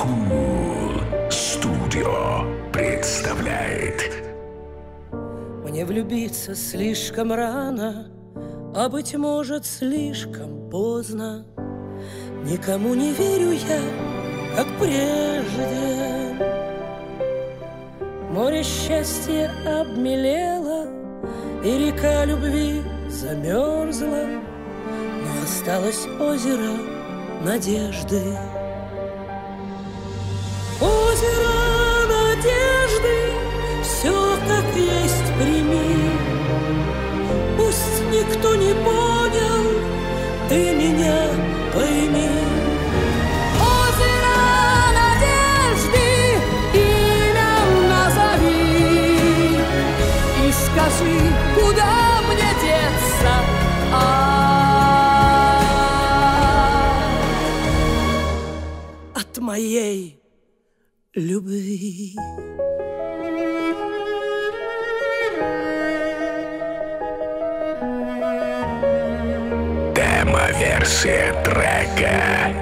Cool Studio представляет. Мне влюбиться слишком рано А быть может слишком поздно. Никому не верю я, как прежде. Море счастья обмелело И река любви замерзла Но осталось озеро надежды. Никто не понял, ты меня пойми. Озеро надежды имя назови И скажи, куда мне деться от моей любви. Демо-версия трека.